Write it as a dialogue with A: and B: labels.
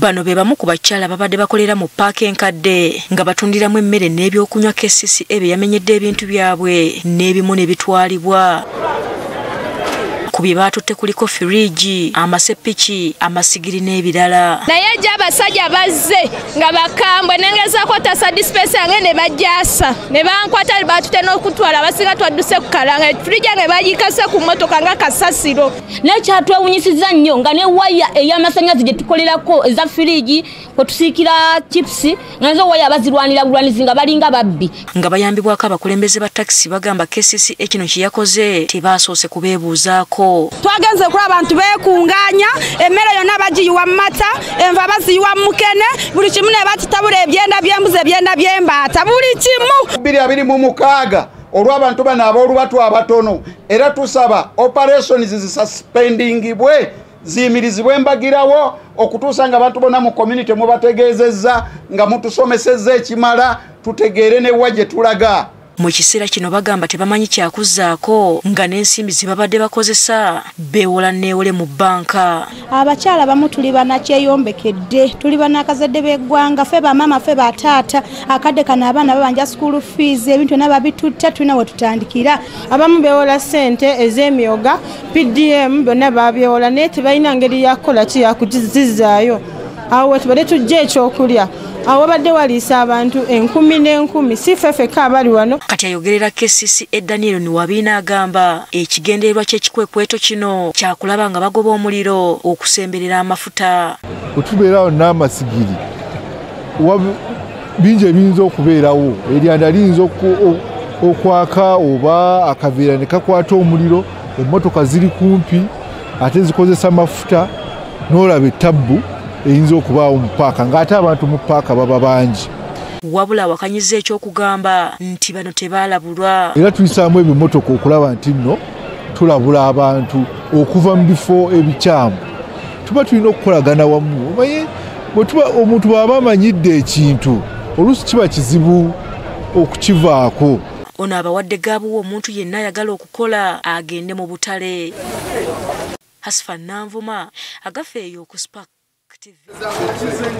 A: bano be bamu ku bakyala babadde bakolera mu paaka enkadde nga batundiramu emmere n'ebyokunywa kcca bye yamenyedde ebintu byabwe n'ebimu ne bitwalibwa ku bye baatutte kuliko firiigi amasepiki amasigiri n'ebirala.
B: Naye ejja abasajja bazze nga bakambwe nengezaako tasa dispensa yange ne bajasa ne bankwata batute n'okutwala abasiga twadduse ku kalanga. Firiigi yange bagikase ku mmotoka nga kasasiro.
C: Nekyatwewunyisiza nnyo nga ne waya ey'amasanyazi gye tukolerako eza firiigi kwe tusiikira chipusi nga nazo waya bazirwanira bulwanizi nga balinga babbi.
A: Nga bayambibwako abakulembeze ba takisi bagamba kcca kino kye yakoze? Tebasoose kubeebuuzaako
D: twagenze kula abantu beekunganya emmere yonna bagiyiwa mu mata enva baziyiwa mu mukene buli kimu ne bakitabula ebyenda by'embuzi ebyenda by'embaata buli kimu.
E: Bbiri abiri mu mukaaga olw'abantu bano ab'olubatu abatono era tusaba operations zisuspendingibwe ziyimirizibwe embagirawo okutuusa nga abantu bonna mu community mubategeezezza nga mutusomesezza ekimala tutegeere newa gye tulaga
A: mu kiseera kino bagamba tebamanyi kyakuzaako nga n'ensimbi ze babadde bakozesa beewola neewole mu bbanka.
D: Abakyala bamu tuli banakyeyombekedde tuli banakazadde b'eggwanga ffe bamama ffe bataata akadde kano abaana babanja school fees ebintu byonna babitutta tulina we tutandikira.
F: Abamu beewola ssente ez'emyoga pdm byonna babyewola naye tebalina ngeri yakukola ki yakugizizaayo awo wetubadde tujja ekyokulya awo wabadde waliisa abantu enkumi n'enkumi si ffeffeka abali wano.
A: Kati ayogerera kcca daniel niwabiina agamba ekigendererwa ky'ekikwekweto kino kyakulaba nga bagoba omuliro okusemberera amafuta.
G: Wetubeerawo n'amasigiri bingi ebiyinza okubeerawo. Eryanda liyinza okwaka oba akaveera ne kakwata omuliro emmotoka ziri kumpi ate zikozesa mafuta n'olaba ettabbu eyinza okubaawo mu paaka ng'ate abantu mu paaka baba bangi.
A: Wabula awakanyiza ekyokugamba nti bano tebaalabulwa.
G: Era tuyisaamu ebimotoka okulaba nti nno tulabula abantu okuva mu bifo ebikyamu. Tuba tulina okukolagana wamu omaye omuntu bw'aba amanyidde ekintu oluusi kiba kizibu okukivaako.
A: Ono abawadde gaabuwa omuntu yenna ayagala okukola agende mu butale. Hasifa nanvuma agafeeyo ku spak activities.